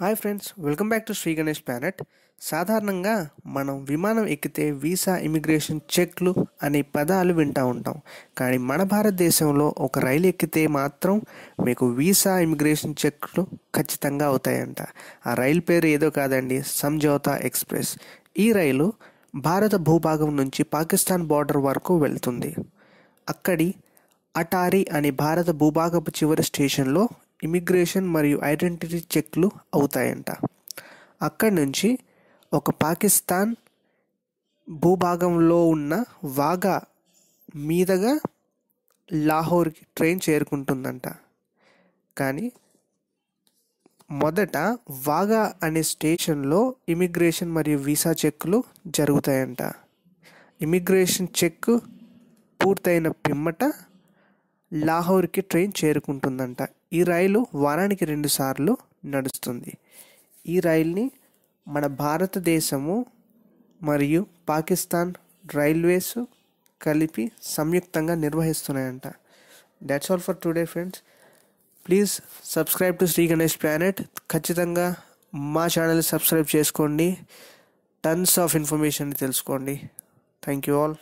Hi friends welcome back to Shri Ganesh planet. సాధారణంగా మనం విమానం ఎక్కితే వీసా ఇమిగ్రేషన్ చెక్లు అనే పదాలు వింటూ ఉంటాం. కానీ మన భారతదేశంలో ఒక రైలు ఎక్కితే మాత్రం మీకు వీసా ఇమిగ్రేషన్ చెక్లు ఖచ్చితంగా అవుతాయంట. ఆ రైలు పేరు ఏదో కాదండి సంజోతా ఎక్స్ప్రెస్. ఈ రైలు భారత భూభాగం నుంచి పాకిస్తాన్ బార్డర్ వరకు వెళ్తుంది. అక్కడి అటారీ అనే భారత భూభాగపు చివరి స్టేషన్లో ఇమిగ్రేషన్ మరియు ఐడెంటిటీ చెక్లు అవుతాయంట. అక్కడి నుంచి ఒక పాకిస్తాన్ భూభాగంలో ఉన్న వాగా మీదగా లాహోర్కి ట్రైన్ చేరుకుంటుందంట. కానీ మొదట వాగా అనే స్టేషన్లో ఇమిగ్రేషన్ మరియు వీసా చెక్లు జరుగుతాయంట. ఇమిగ్రేషన్ చెక్ పూర్తయిన పిమ్మట లాహోర్కి ట్రైన్ చేరుకుంటుందంట. ఈ రైలు వారానికి రెండుసార్లు నడుస్తుంది. ఈ రైల్ని మన భారతదేశము మరియు పాకిస్తాన్ రైల్వేస్ కలిపి సంయుక్తంగా నిర్వహిస్తున్నాయంట. That's all for today friends please subscribe to Shri Ganesh planet ఖచ్చితంగా మా ఛానల్ సబ్స్క్రైబ్ చేసుకోండి. టన్స్ ఆఫ్ ఇన్ఫర్మేషన్ తెలుసుకోండి. Thank you all